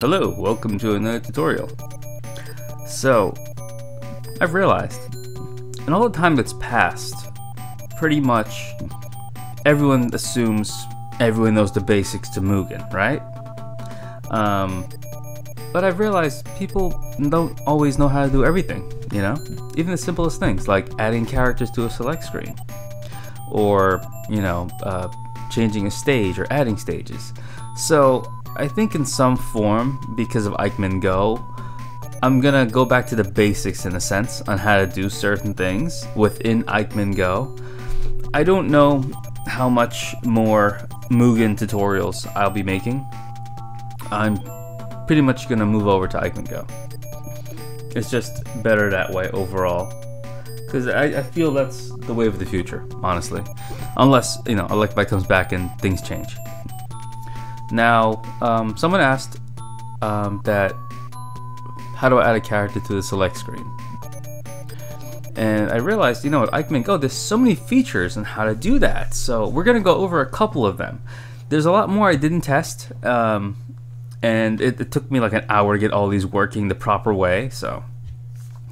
Hello, welcome to another tutorial. So, I've realized, in all the time that's passed, pretty much everyone assumes everyone knows the basics to Mugen, right? Um, but I've realized people don't always know how to do everything, you know? Even the simplest things, like adding characters to a select screen, or, you know, uh, changing a stage or adding stages. So, I think in some form, because of Ikemen Go, I'm gonna go back to the basics in a sense on how to do certain things within Ikemen Go. I don't know how much more Mugen tutorials I'll be making. I'm pretty much gonna move over to Ikemen Go. It's just better that way overall. Because I, I, feel that's the way of the future, honestly. Unless, you know, Elecbyte comes back and things change. Now, um, someone asked um, that how do I add a character to the select screen? And I realized, you know what, Ikemen Go, there's so many features on how to do that. So we're going to go over a couple of them. There's a lot more I didn't test, um, and it, it took me like an hour to get all these working the proper way. So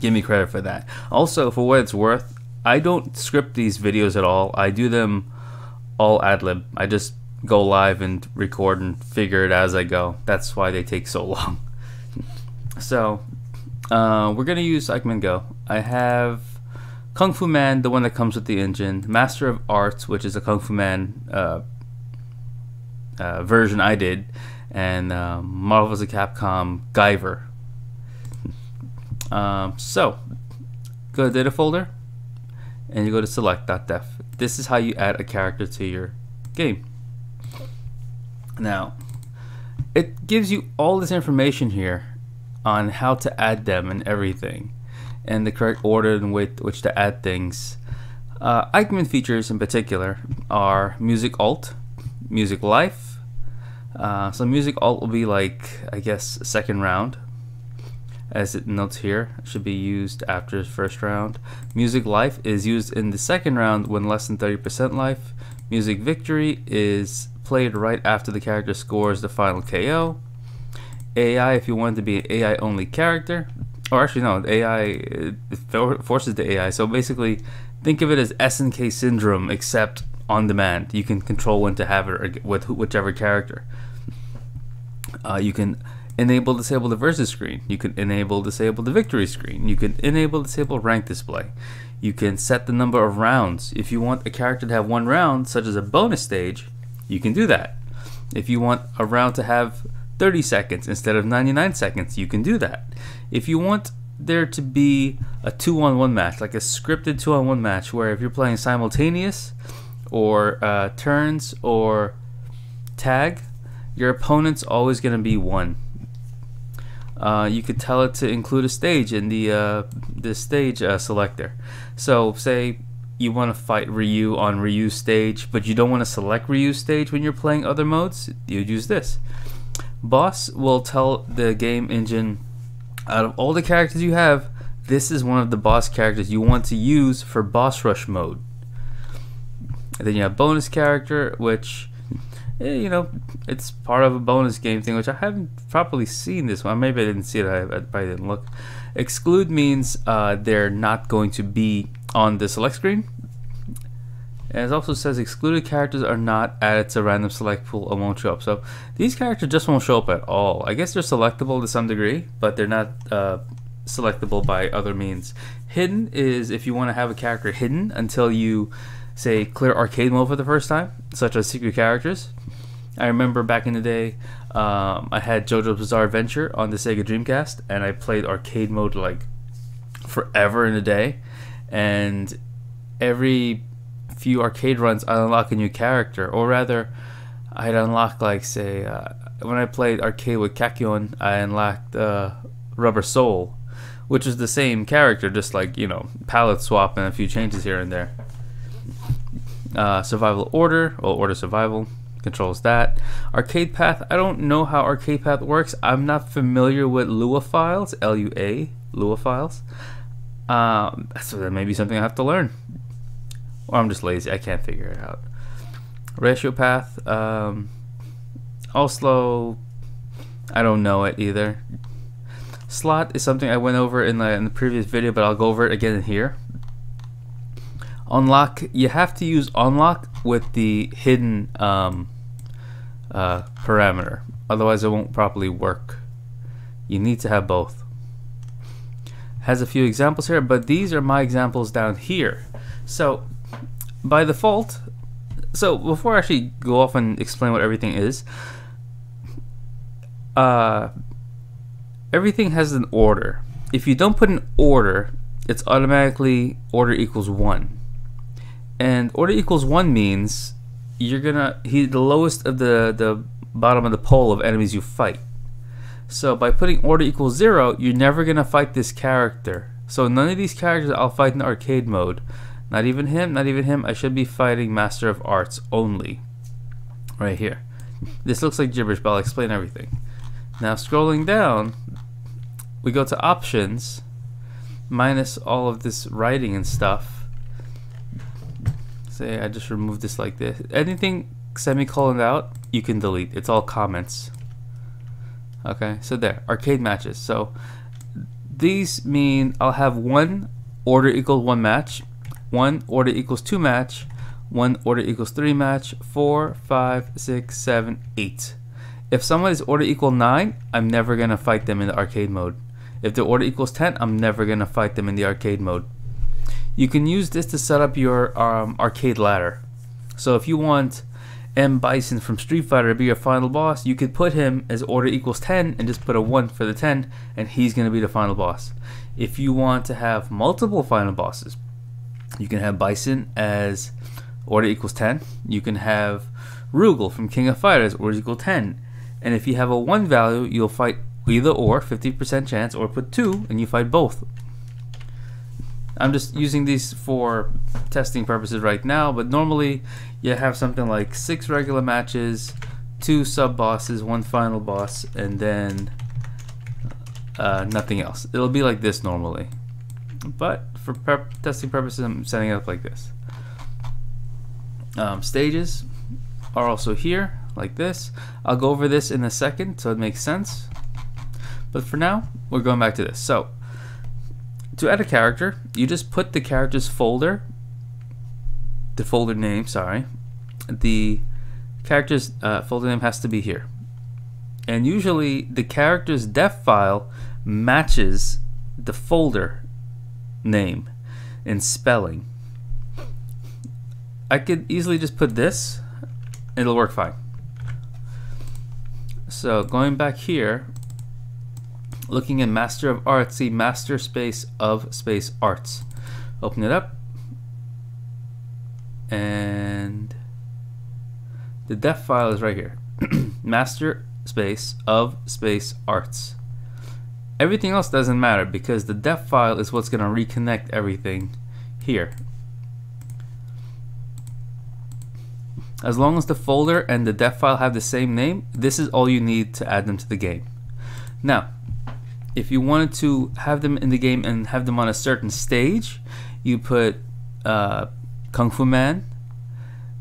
give me credit for that. Also, for what it's worth, I don't script these videos at all. I do them all ad lib. I just go live and record and figure it as I go. That's why they take so long. so, uh, we're gonna use Ikemen Go. I have Kung Fu Man, the one that comes with the engine, Master of Arts, which is a Kung Fu Man uh, uh, version I did, and uh, Marvel's of Capcom Guyver. Um, so, go to data folder, and you go to select.def. This is how you add a character to your game. Now, it gives you all this information here on how to add them and everything, and the correct order in which, which to add things. Uh, Ikemen features in particular are Music Alt, Music Life. Uh, so Music Alt will be like, I guess, second round. As it notes here, it should be used after the first round. Music Life is used in the second round when less than 30% life. Music Victory is played right after the character scores the final KO. AI, if you want to be an AI only character, or actually no, AI forces the AI. So basically, think of it as SNK syndrome, except on demand. You can control when to have it with whichever character. Uh, you can enable disable the versus screen. You can enable disable the victory screen. You can enable disable rank display. You can set the number of rounds. If you want a character to have one round, such as a bonus stage, you can do that. If you want a round to have 30 seconds instead of 99 seconds, you can do that. If you want there to be a 2 on 1 match, like a scripted 2 on 1 match, where if you're playing simultaneous or uh, turns or tag, your opponent's always going to be 1. Uh, you could tell it to include a stage in the uh, the stage uh, selector. So say you want to fight Ryu on Ryu stage, but you don't want to select Ryu stage when you're playing other modes, you'd use this. Boss will tell the game engine out of all the characters you have, this is one of the boss characters you want to use for boss rush mode. And then you have bonus character, which eh, you know it's part of a bonus game thing, which I haven't properly seen this one. Maybe I didn't see it. I, I probably didn't look. Exclude means uh, they're not going to be on the select screen. And it also says excluded characters are not added to random select pool and won't show up. So these characters just won't show up at all. I guess they're selectable to some degree, but they're not uh, selectable by other means. Hidden is if you want to have a character hidden until you, say, clear arcade mode for the first time, such as secret characters. I remember back in the day, um, I had JoJo's Bizarre Adventure on the Sega Dreamcast, and I played arcade mode like forever in a day and every few arcade runs I unlock a new character, or rather, I'd unlock like say uh, when I played arcade with Kakyoin, I unlocked uh, Rubber Soul, which is the same character, just like you know palette swap and a few changes here and there. Uh, survival order, or order survival controls that. Arcade path, I don't know how arcade path works. I'm not familiar with Lua files, L-U-A, Lua files. Um, so that may be something I have to learn. Or I'm just lazy. I can't figure it out. Ratio path. Um, also, I don't know it either. Slot is something I went over in the, in the previous video, but I'll go over it again here. Unlock, you have to use unlock with the hidden um, uh, parameter. Otherwise it won't properly work. You need to have both. Has a few examples here, but these are my examples down here. So by default, so before I actually go off and explain what everything is, uh, everything has an order. If you don't put an order, it's automatically order equals one. And order equals one means you're gonna he the lowest of the the bottom of the pole of enemies you fight. So by putting order equals zero, you're never gonna fight this character. So none of these characters I'll fight in arcade mode. Not even him, not even him. I should be fighting Master of Arts only. Right here. This looks like gibberish, but I'll explain everything. Now scrolling down, we go to options, minus all of this writing and stuff. Say I just remove this like this. Anything semicolon out, you can delete. It's all comments. Okay, so there, arcade matches. So these mean I'll have one order equals one match, one order equals two match, one order equals three match, four, five, six, seven, eight. If someone is order equal 9, I'm never going to fight them in the arcade mode. If the order equals 10, I'm never going to fight them in the arcade mode. You can use this to set up your um, arcade ladder. So if you want M. Bison from Street Fighter to be your final boss, you could put him as order equals 10 and just put a 1 for the 10, and he's going to be the final boss. If you want to have multiple final bosses, you can have Bison as order equals 10. You can have Rugal from King of Fighters, order equals 10. And if you have a 1 value, you'll fight either or, 50% chance, or put 2 and you fight both. I'm just using these for testing purposes right now, but normally you have something like 6 regular matches, 2 sub bosses, 1 final boss, and then uh, nothing else. It'll be like this normally. But for testing purposes, I'm setting it up like this. Um, stages are also here like this. I'll go over this in a second so it makes sense. But for now, we're going back to this. So, to add a character, you just put the character's folder, the folder name, sorry, the character's uh, folder name has to be here. And usually the character's def file matches the folder name in spelling. I could easily just put this, it'll work fine. So going back here, looking in Master of Arts, see Master Space of Space Arts. Open it up. And the def file is right here. Master Space of Space Arts. Everything else doesn't matter because the def file is what's going to reconnect everything here. As long as the folder and the def file have the same name, this is all you need to add them to the game. Now, if you wanted to have them in the game and have them on a certain stage, you put uh, Kung Fu Man.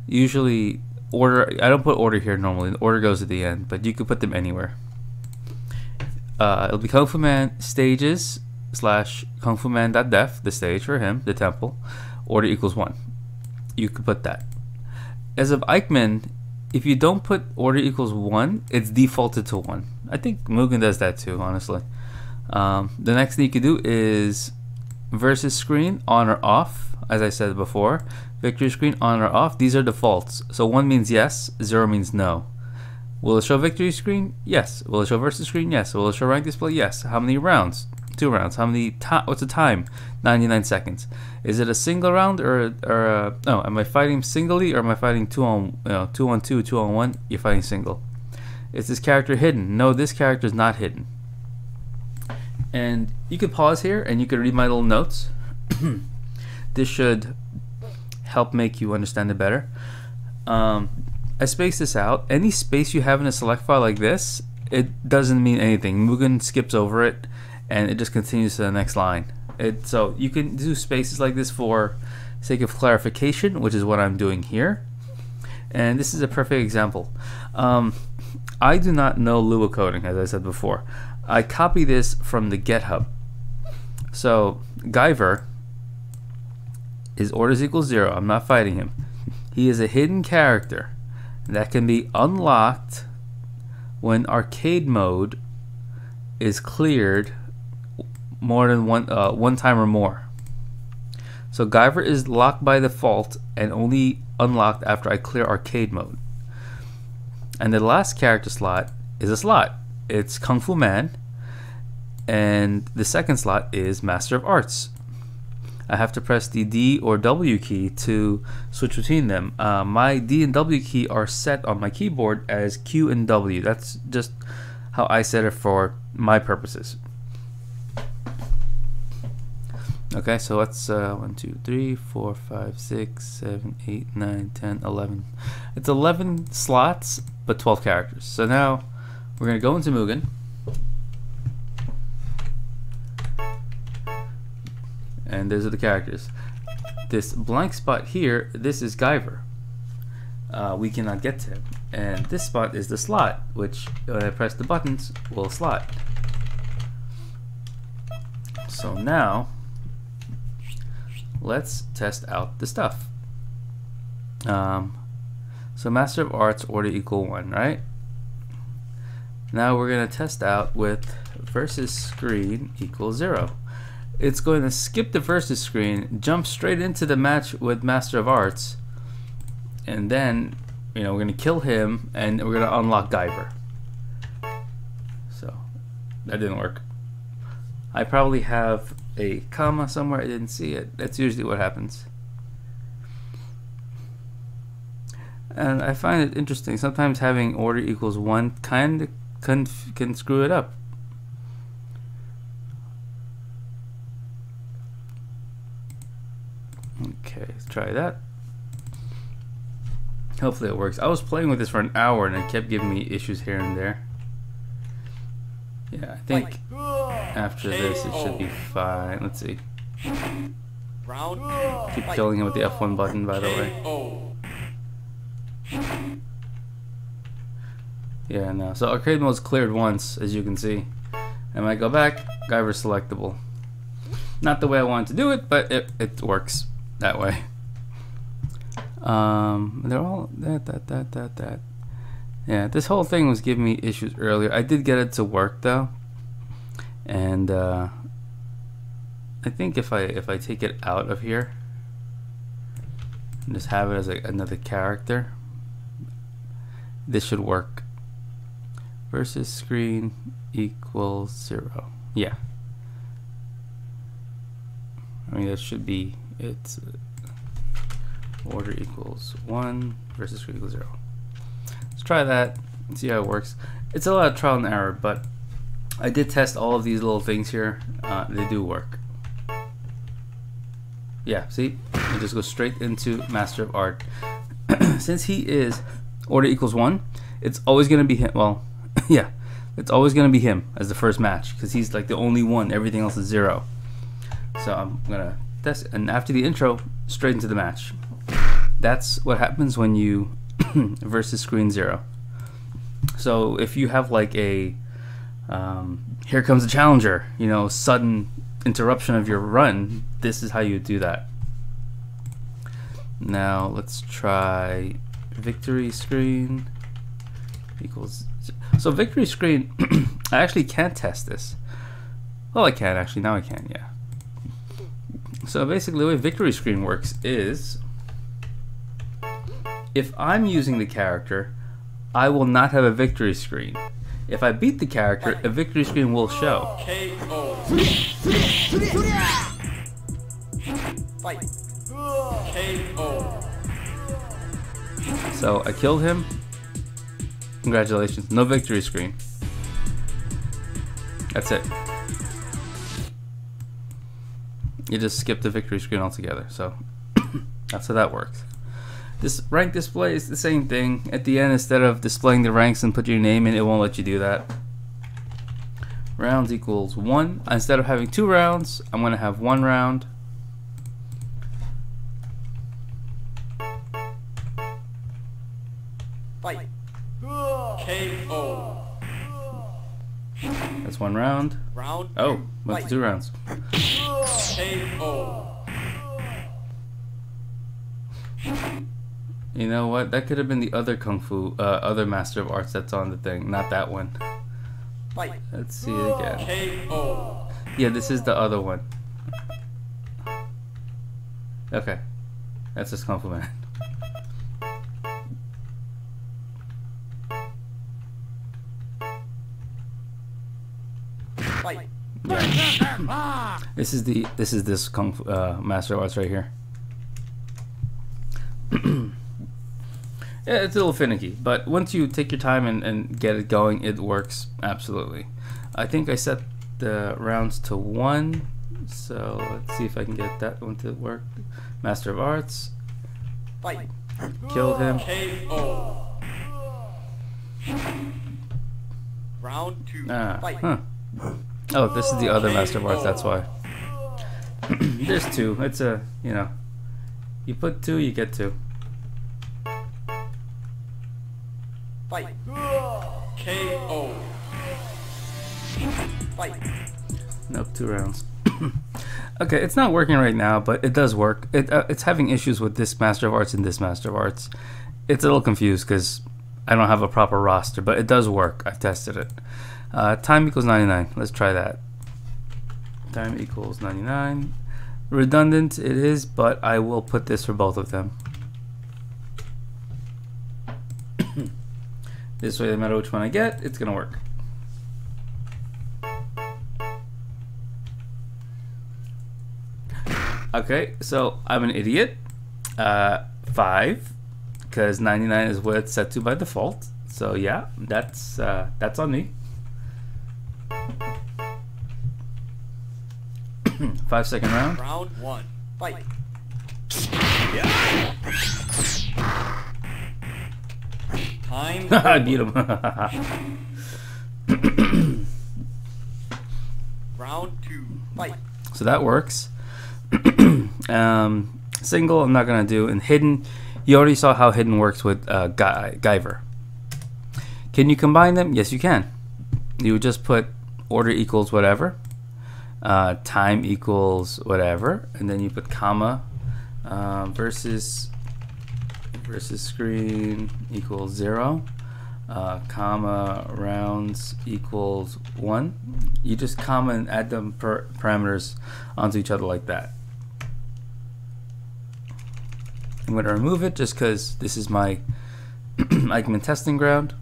Usually, order. I don't put order here normally. The order goes at the end, but you could put them anywhere. Uh, it'll be Kung Fu Man stages slash Kung Fu Man def the stage for him, the temple. Order equals one. You could put that as of Ikemen, if you don't put order equals one, it's defaulted to one. I think Mugen does that too, honestly. Um, the next thing you can do is versus screen on or off, as I said before. Victory screen on or off. These are defaults. So one means yes, zero means no. Will it show victory screen? Yes. Will it show versus screen? Yes. Will it show rank display? Yes. How many rounds? Two rounds. How many time? What's the time? 99 seconds. Is it a single round or or uh, no? Am I fighting singly or am I fighting two on you know two on two, two on one? You're fighting single. Is this character hidden? No, this character is not hidden. And you could pause here and you could read my little notes. this should help make you understand it better. Um, I spaced this out. Any space you have in a select file like this, it doesn't mean anything. Mugen skips over it and it just continues to the next line. It, so you can do spaces like this for sake of clarification, which is what I'm doing here. And this is a perfect example. Um, I do not know Lua coding, as I said before. I copy this from the GitHub. So Guyver is orders equals zero. I'm not fighting him. He is a hidden character that can be unlocked when arcade mode is cleared more than one uh, one time or more. So Guyver is locked by default and only unlocked after I clear arcade mode. And the last character slot is a slot. It's Kung Fu Man. And the second slot is Master of Arts. I have to press the D or W key to switch between them. Uh, my D and W key are set on my keyboard as Q and W. That's just how I set it for my purposes. Okay, so let's uh, 1, 2, 3, 4, 5, 6, 7, 8, 9, 10, 11. It's 11 slots, but 12 characters. So now we're going to go into Mugen. and those are the characters. This blank spot here, this is Guyver. Uh, we cannot get to him. And this spot is the slot, which when I press the buttons, will slot. So now, let's test out the stuff. Um, so Master of Arts order equal 1, right? Now we're going to test out with versus screen equals 0 it's going to skip the versus screen, jump straight into the match with Master of Arts, and then, you know, we're going to kill him, and we're going to unlock Guyver. So, that didn't work. I probably have a comma somewhere, I didn't see it. That's usually what happens. And I find it interesting, sometimes having order equals 1 kind of can, can screw it up. Okay, let's try that. Hopefully it works. I was playing with this for an hour and it kept giving me issues here and there. Yeah, I think after this it should be fine. Let's see. Keep killing him with the F1 button, by the way. Yeah, no. So arcade mode's cleared once, as you can see. And when I go back, Guyver selectable. Not the way I wanted to do it, but it, it works that way. Um, they're all that, that, that, that, that. Yeah, this whole thing was giving me issues earlier. I did get it to work though, and uh, I think if I if I take it out of here and just have it as a, another character, this should work. Versus screen equals zero. Yeah. I mean that should be it's order equals 1 versus screen equals 0. Let's try that and see how it works. It's a lot of trial and error, but I did test all of these little things here. Uh, they do work. Yeah, see? It just goes straight into Master of Art. Since he is order equals 1, it's always going to be him. Well, yeah, it's always going to be him as the first match because he's like the only one. Everything else is 0. So I'm going to that's and after the intro, straight into the match. That's what happens when you versus screen zero. So if you have like a um, here comes the challenger, you know, sudden interruption of your run, this is how you do that. Now let's try victory screen equals. So victory screen, I actually can't test this. Well, I can actually. Now I can. Yeah. So basically the way victory screen works is if I'm using the character, I will not have a victory screen. If I beat the character, a victory screen will show. So I killed him. Congratulations. No victory screen. That's it you just skip the victory screen altogether. So that's how that works. This rank display is the same thing. At the end, instead of displaying the ranks and put your name in, it won't let you do that. Rounds equals one. Instead of having two rounds, I'm going to have one round. That's one round. Round Oh, two, rounds. You know what? That could have been the other kung fu, uh, other master of arts that's on the thing, not that one. Fight. Let's see it again. KO. Yeah, this is the other one. Okay, that's just kung Yeah. This is the this is this kung fu uh, master arts right here. yeah, it's a little finicky, but once you take your time and, and get it going, it works absolutely. I think I set the rounds to one, so let's see if I can get that one to work. Master of Arts, Fight. killed him. KO. Round two. Ah, Fight. huh. Oh, this is the other Master of Arts, that's why. There's two. It's a, you know, you put two, you get two. Fight. KO. Fight. Nope, two rounds. okay, it's not working right now, but it does work. It, uh, it's having issues with this Master of Arts and this Master of Arts. It's a little confused because I don't have a proper roster, but it does work. I've tested it. Uh, time equals 99. Let's try that. Time equals 99. Redundant it is, but I will put this for both of them. this way, no matter which one I get, it's going to work. Okay, so I'm an idiot. Uh, five, because 99 is what it's set to by default. So yeah, that's uh, that's on me. Five second round. Round one. Fight. Time. I beat him. Round two. Fight. so that works. um, single, I'm not gonna do. And hidden, you already saw how hidden works with uh, Gy- Guyver. Can you combine them? Yes, you can. You would just put order equals whatever, uh, time equals whatever, and then you put comma uh, versus versus screen equals zero, uh, comma rounds equals one. You just comma and add them per parameters onto each other like that. I'm going to remove it just because this is my Ikemen testing ground.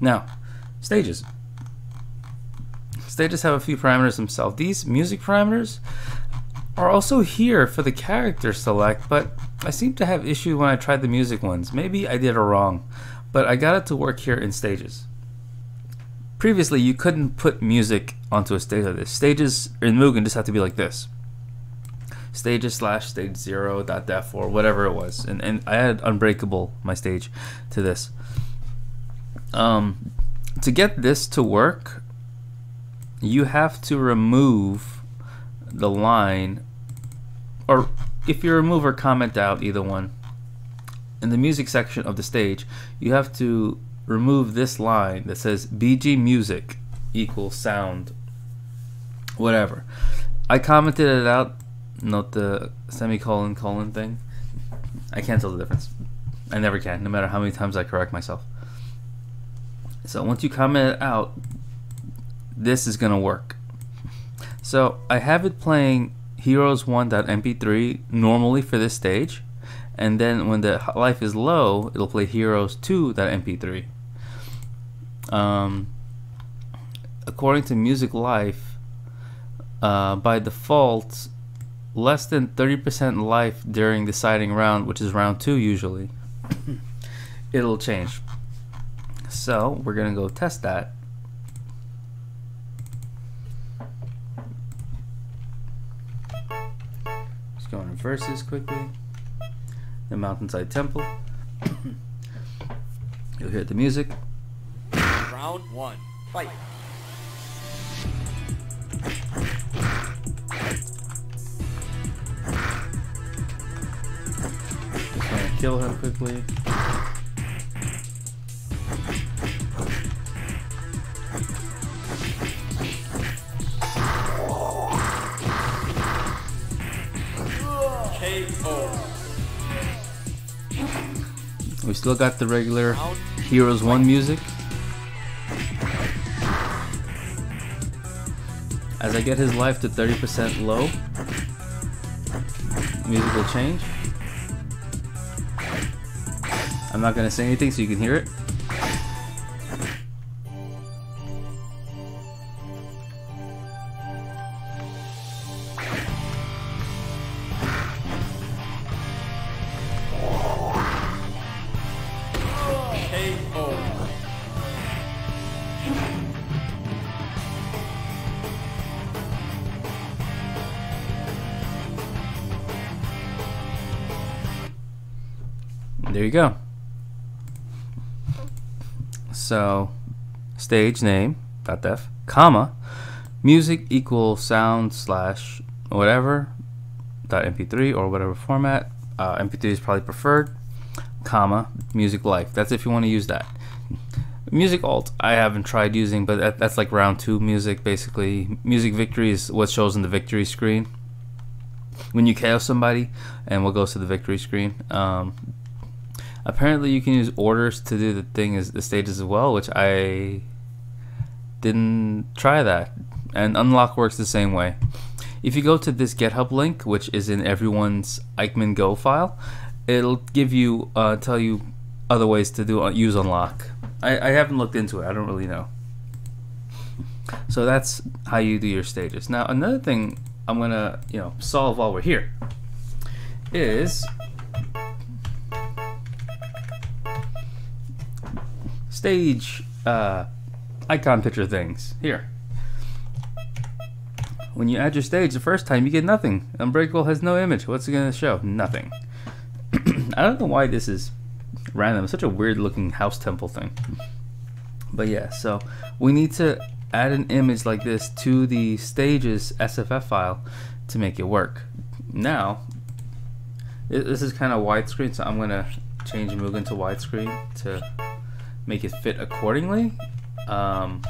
Now, stages. Stages have a few parameters themselves. These music parameters are also here for the character select, but I seem to have issue when I tried the music ones. Maybe I did it wrong, but I got it to work here in stages. Previously, you couldn't put music onto a stage like this. Stages in Mugen just had to be like this. Stages slash stage zero dot def or whatever it was, and and I had Unbreakable my stage to this. Um, to get this to work, you have to remove the line, or if you remove or comment out either one, in the music section of the stage, you have to remove this line that says BG music equals sound, whatever. I commented it out, note the semicolon colon thing. I can't tell the difference. I never can, no matter how many times I correct myself. So once you comment it out, this is gonna work. So I have it playing Heroes 1.mp3 normally for this stage, and then when the life is low, it'll play Heroes 2.mp3. Um, according to Music Life, uh, by default, less than 30% life during deciding round, which is round two usually, it'll change. So we're gonna go test that. Verses quickly. The Mountainside Temple. You'll hear the music. Round one. Fight. Just gonna kill him quickly. We still got the regular Heroes 1 music. As I get his life to 30% low, music will change. I'm not gonna say anything so you can hear it. Stage name dot def comma music equals sound slash whatever dot mp3 or whatever format. Uh, mp3 is probably preferred. Comma music life. That's if you want to use that. Music alt I haven't tried using, but that, that's like round two music basically. Music victory is what shows in the victory screen when you KO somebody, and what goes to the victory screen. Um, apparently you can use orders to do the thing as the stages as well which i didn't try that. And unlock works the same way. If you go to this github link which is in everyone's Ikemen go file it'll give you uh, tell you other ways to do uh, use unlock. I, I haven't looked into it. I don't really know. So that's how you do your stages. Now another thing i'm gonna you know solve while we're here is stage uh, icon picture things here. When you add your stage the first time, you get nothing. Unbreakable has no image. What's it gonna show? Nothing. I don't know why this is random. It's such a weird looking house temple thing. But yeah, so we need to add an image like this to the stages SFF file to make it work. Now, this is kind of widescreen, so I'm gonna change Mugen to widescreen to make it fit accordingly. Um,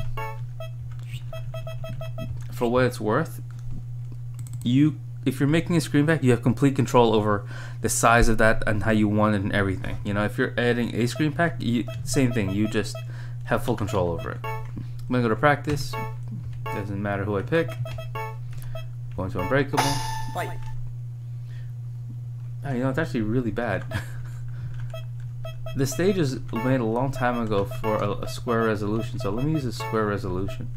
for what it's worth, you if you're making a screen pack, you have complete control over the size of that and how you want it and everything. You know, if you're adding a screen pack, you, same thing. You just have full control over it. I'm gonna go to practice. Doesn't matter who I pick. Going to Unbreakable. Fight. Oh, you know, it's actually really bad. the stage is made a long time ago for a, a square resolution, so let me use a square resolution.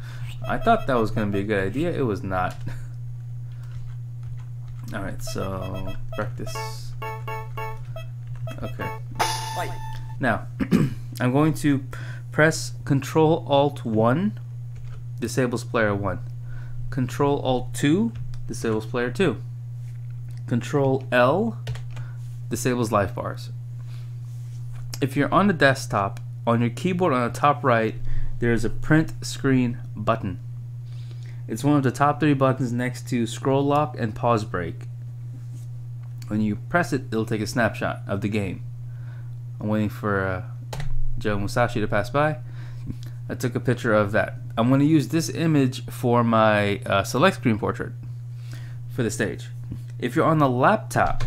I thought that was going to be a good idea. It was not. Alright, so practice. Okay. Now, I'm going to press Control Alt 1, disables player 1. Control Alt 2, disables player 2. Control L, disables life bars. If you're on the desktop, on your keyboard on the top right, there is a print screen button. It's one of the top three buttons next to scroll lock and pause break. When you press it, it'll take a snapshot of the game. I'm waiting for uh, Joe Musashi to pass by. I took a picture of that. I'm going to use this image for my uh, select screen portrait for the stage. If you're on the laptop,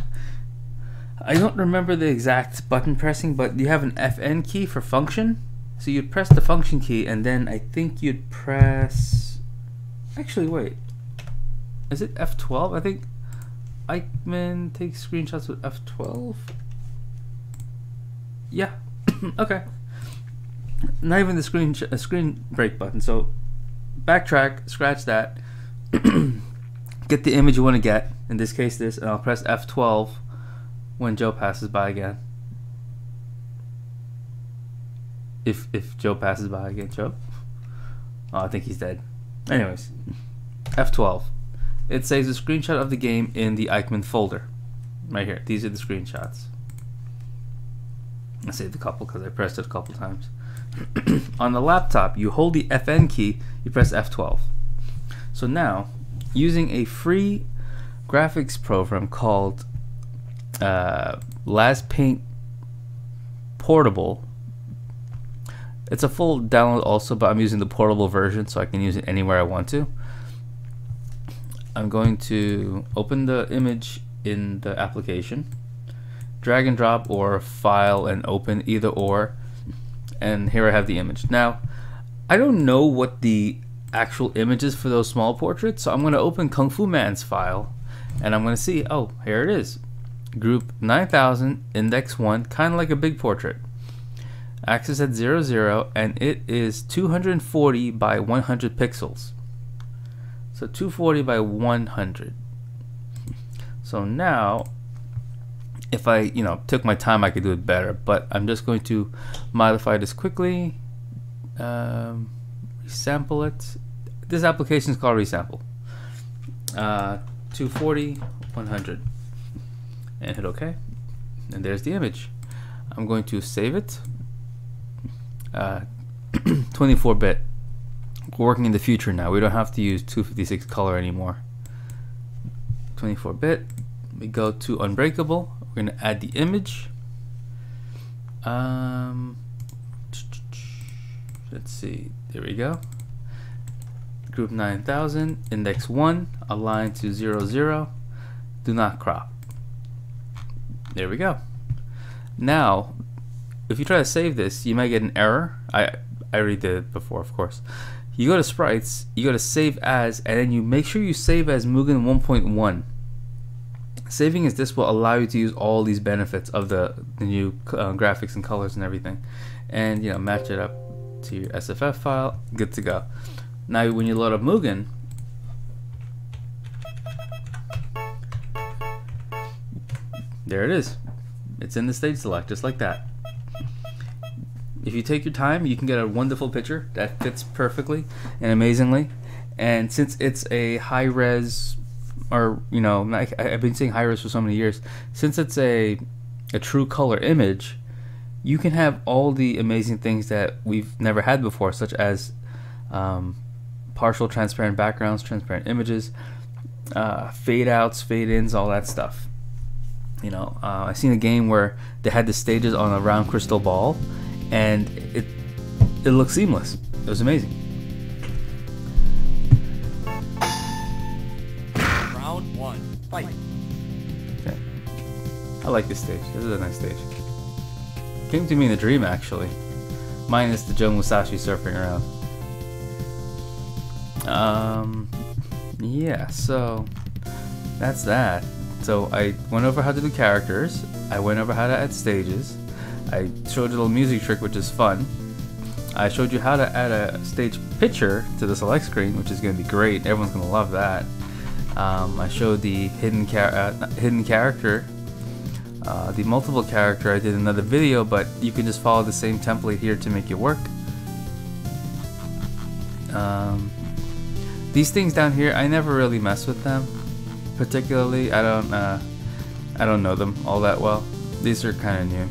I don't remember the exact button pressing, but you have an FN key for function. So you'd press the function key, and then I think you'd press. Actually, wait. Is it F12? I think Ikemen takes screenshots with F12. Yeah. okay. Not even the screen uh, screen break button. So backtrack, scratch that. get the image you want to get. In this case, this, and I'll press F12 when Joe passes by again. If if Joe passes by again, Joe. Oh, I think he's dead. Anyways, F12. It saves a screenshot of the game in the Ikemen folder. Right here. These are the screenshots. I saved a couple because I pressed it a couple times. On the laptop, you hold the FN key, you press F12. So now, using a free graphics program called uh, LazPaint Portable. It's a full download also, but I'm using the portable version so I can use it anywhere I want to. I'm going to open the image in the application, drag and drop or file and open either or, and here I have the image. Now, I don't know what the actual image is for those small portraits, so I'm going to open Kung Fu Man's file and I'm going to see, oh, here it is. Group 9000, index 1, kind of like a big portrait. Axis at 0, 0, and it is 240 by 100 pixels. So 240 by 100. So now, if I, you know, took my time, I could do it better, but I'm just going to modify this quickly. Um, resample it. This application is called Resample. Uh, 240, 100. And hit OK. And there's the image. I'm going to save it. Uh, 24-bit. We're working in the future now. We don't have to use 256 color anymore. 24-bit. We go to Unbreakable. We're going to add the image. Um, let's see. There we go group 9000, index 1, align to 0, 0, do not crop. There we go. Now, if you try to save this, you might get an error. I, I already did it before, of course. You go to sprites, you go to save as, and then you make sure you save as Mugen 1.1. Saving as this will allow you to use all these benefits of the, the new uh, graphics and colors and everything. And, you know, match it up to your SFF file, good to go. Now when you load up Mugen, there it is. It's in the stage select, just like that. If you take your time, you can get a wonderful picture that fits perfectly and amazingly. And since it's a high res, or you know, I, have been saying high res for so many years, since it's a a true color image, you can have all the amazing things that we've never had before, such as um, partial transparent backgrounds, transparent images, uh, fade outs, fade ins, all that stuff. You know, uh, I seen a game where they had the stages on a round crystal ball, and it it looked seamless. It was amazing. Round one, fight. Okay, I like this stage. This is a nice stage. Came to me in a dream actually, minus the Joe Musashi surfing around. Um, yeah, so that's that. So I went over how to do characters. I went over how to add stages. I showed a little music trick, which is fun. I showed you how to add a stage picture to the select screen, which is going to be great. Everyone's going to love that. Um, I showed the hidden, char uh, hidden character. Uh, the multiple character I did another video, but you can just follow the same template here to make it work. Um, these things down here, I never really mess with them. Particularly, I don't, uh, I don't know them all that well. These are kind of new.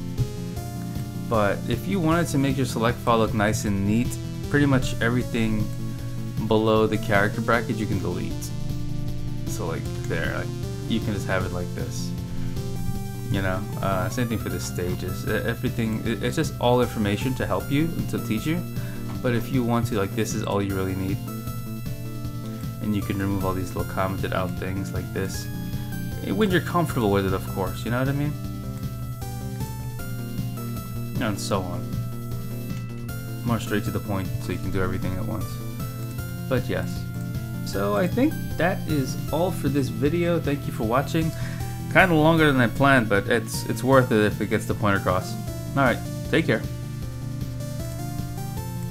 But if you wanted to make your select file look nice and neat, pretty much everything below the character bracket you can delete. So like there, like you can just have it like this. You know, uh, same thing for the stages. Everything, it's just all information to help you and to teach you. But if you want to, like this is all you really need and you can remove all these little commented out things like this. When you're comfortable with it of course you know what I mean? And so on. More straight to the point so you can do everything at once. But yes. So I think that is all for this video. Thank you for watching. Kind of longer than I planned but it's it's worth it if it gets the point across. Alright take care